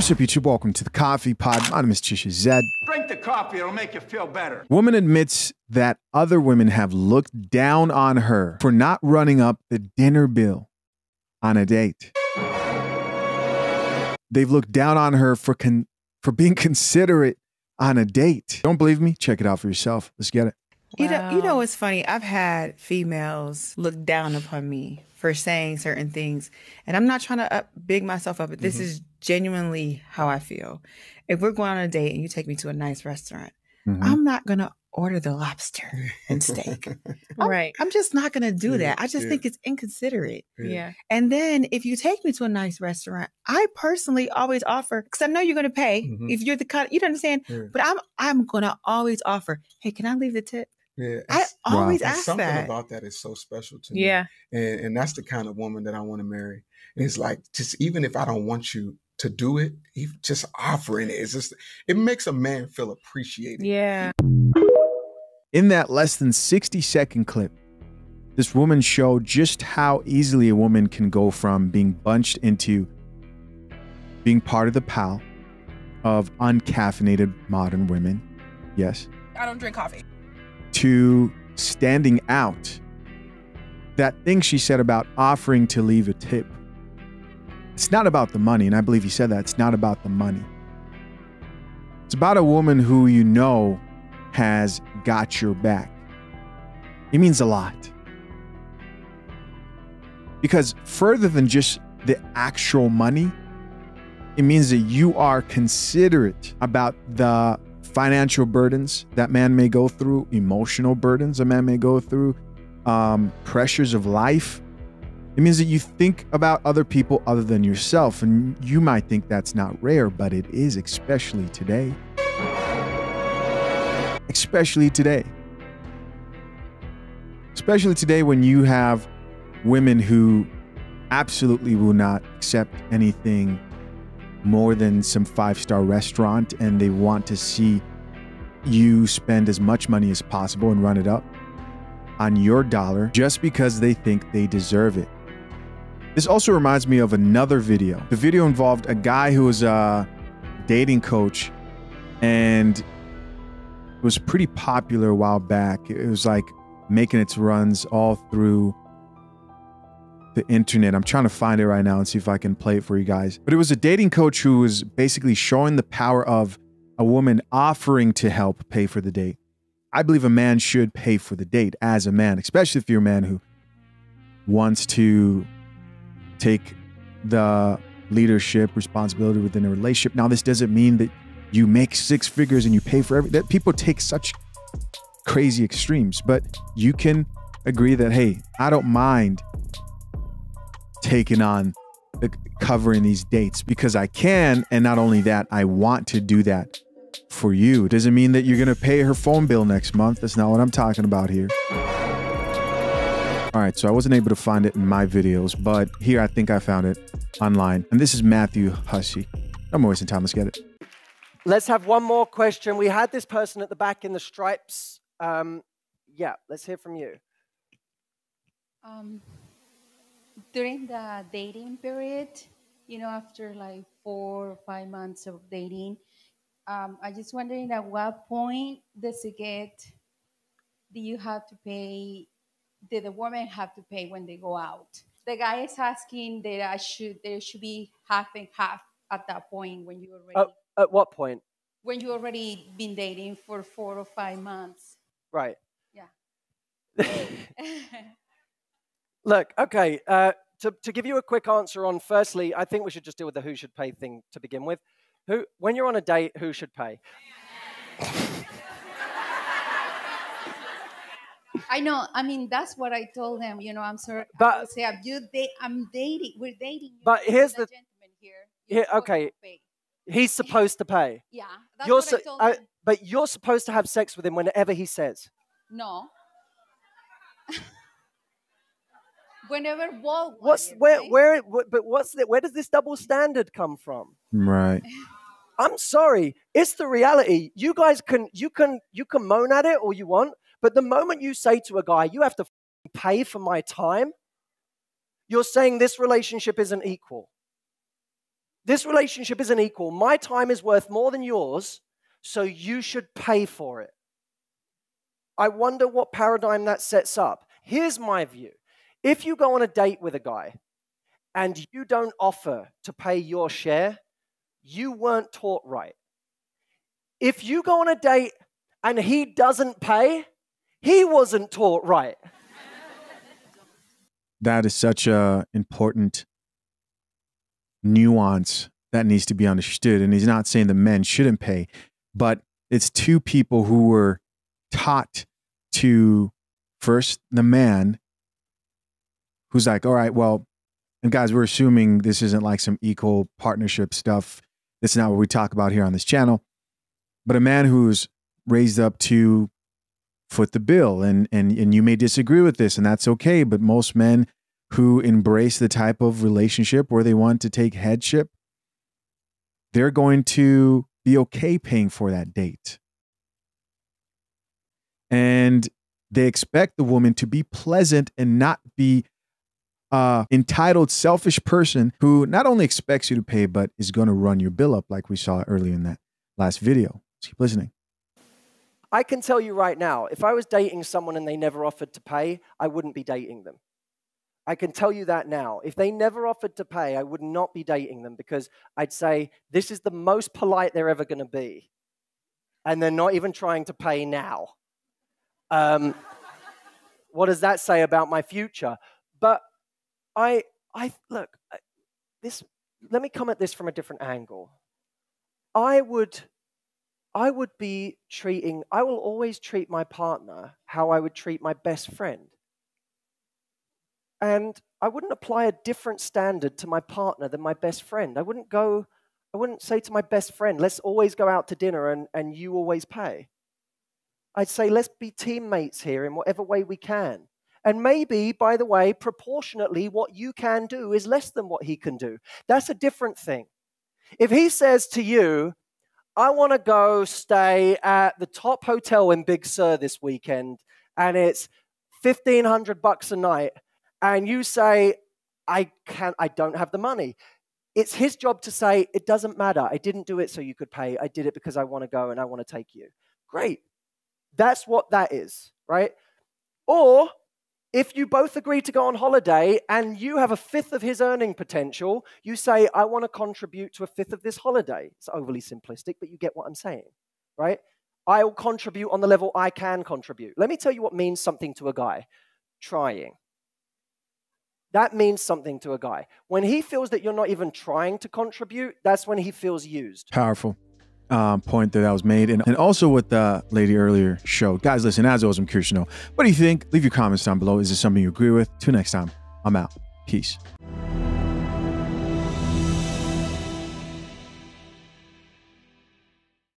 What's up, YouTube? Welcome to the Coffee Pod. My name is Chisha Zed. Drink the coffee, it'll make you feel better. Woman admits that other women have looked down on her for not running up the dinner bill on a date. They've looked down on her for con- for being considerate on a date. Don't believe me? Check it out for yourself. Let's get it. You know, you know what's funny? I've had females look down upon me for saying certain things, and I'm not trying to up, big myself up, but this is genuinely how I feel. If we're going on a date and you take me to a nice restaurant, Mhm. I'm not gonna order the lobster and steak. I'm- Right. I'm just not gonna do Yeah, that. I just yeah. think it's inconsiderate. Yeah. And then if you take me to a nice restaurant, I personally always offer because I know you're gonna pay Mhm. if you're the kind. You don't understand, Yeah. but I'm I'm gonna always offer. Hey, can I leave the tip? Yeah, I always and ask something that. about that is so special to me. Yeah. and and that's the kind of woman that I want to marry. And it's like just even if I don't want you to do it, just offering it, it's just it makes a man feel appreciated. Yeah. In that less than 60 second clip, this woman showed just how easily a woman can go from being bunched into being part of the pal of uncaffeinated modern women. Yes. I don't drink coffee. To standing out. That thing she said about offering to leave a tip. It's not about the money, and I believe you said that. It's not about the money. It's about a woman who you know has got your back. It means a lot. Because further than just the actual money, it means that you are considerate about the financial burdens that man may go through, emotional burdens a man may go through, um, pressures of life. It means that you think about other people other than yourself. And you might think that's not rare, but it is, especially today. Especially today. Especially today when you have women who absolutely will not accept anything more than some five star restaurant and they want to see you spend as much money as possible and run it up on your dollar just because they think they deserve it. This also reminds me of another video. The video involved a guy who was a dating coach and was pretty popular a while back. It was like making its runs all through the internet. I'm trying to find it right now and see if I can play it for you guys. But it was a dating coach who was basically showing the power of a woman offering to help pay for the date. I believe a man should pay for the date as a man, especially if you're a man who wants to take the leadership responsibility within a relationship. Now, this doesn't mean that you make six figures and you pay for every that people take such crazy extremes, but you can agree that hey, I don't mind taking on the, covering these dates because I can, and not only that, I want to do that for you. Doesn't mean that you're gonna pay her phone bill next month. That's not what I'm talking about here. All right, so I wasn't able to find it in my videos, but here I think I found it online. And this is Matthew Hussey. I'm wasting time. Let's get it. Let's have one more question. We had this person at the back in the stripes. Um, yeah, let's hear from you. Um, during the dating period, you know, after like four or five months of dating, um, I just wondering at what point does it get? Do you have to pay? Did the woman have to pay when they go out? The guy is asking that I should there should be half and half at that point when you already Oh, at what point? when you already been dating for four or five months. Right. Yeah. Look, okay. Uh, to, to give you a quick answer on, firstly, I think we should just deal with the who should pay thing to begin with. Who, when you're on a date, who should pay? I know. I mean, that's what I told him. You know, I'm sorry. But- I say, I'm, you, date, I'm dating. We're dating. you But here's the- gentleman here. Here, You're okay. He's supposed to pay. Yeah, that's You're what I told uh, them. but you're supposed to have sex with him whenever he says. No. Whenever Walt. What's where right? where what, but what's the, where does this double standard come from? Right. I'm sorry, it's the reality. You guys can you can you can moan at it all you want, but the moment you say to a guy, "You have to pay for my time," You're saying this relationship isn't equal. This relationship isn't equal. My time is worth more than yours, so you should pay for it. I wonder what paradigm that sets up. Here's my view if you go on a date with a guy and you don't offer to pay your share, you weren't taught right. If you go on a date and he doesn't pay, he wasn't taught right. That is such a important nuance that needs to be understood. And he's not saying the men shouldn't pay, but it's two people who were taught to first the man who's like, all right, well, and guys, we're assuming this isn't like some equal partnership stuff. That's not what we talk about here on this channel. But a man who's raised up to foot the bill, and and and you may disagree with this, and that's okay. But most men who embrace the type of relationship where they want to take headship, they're going to be okay paying for that date. And they expect the woman to be pleasant and not be uh, entitled, selfish person who not only expects you to pay, but is going to run your bill up, like we saw earlier in that last video. keep listening. I can tell you right now, if I was dating someone and they never offered to pay, I wouldn't be dating them. I can tell you that now. If they never offered to pay, I would not be dating them because I'd say, this is the most polite they're ever going to be. And they're not even trying to pay now. Um, what does that say about my future? But I, I look, this, let me come at this from a different angle. I would, I would be treating, I will always treat my partner how I would treat my best friend. And I wouldn't apply a different standard to my partner than my best friend. I wouldn't go, I wouldn't say to my best friend, let's always go out to dinner and, and you always pay. I'd say, let's be teammates here in whatever way we can. And maybe, by the way, proportionately, what you can do is less than what he can do. That's a different thing. If he says to you, I want to go stay at the top hotel in Big Sur this weekend, and it's 1500 bucks a night, and you say, I can't, I don't have the money. It's his job to say, it doesn't matter. I didn't do it so you could pay. I did it because I want to go and I want to take you. Great. That's what that is, right? Or if you both agree to go on holiday and you have a fifth of his earning potential, you say, I want to contribute to a fifth of this holiday. It's overly simplistic, but you get what I'm saying, right? I'll contribute on the level I can contribute. Let me tell you what means something to a guy trying. That means something to a guy. When he feels that you're not even trying to contribute, that's when he feels used. Powerful um, point that, that was made, and, and also what the lady earlier showed. Guys, listen, as always, I'm curious to know what do you think? Leave your comments down below. Is this something you agree with? Till next time, I'm out. Peace.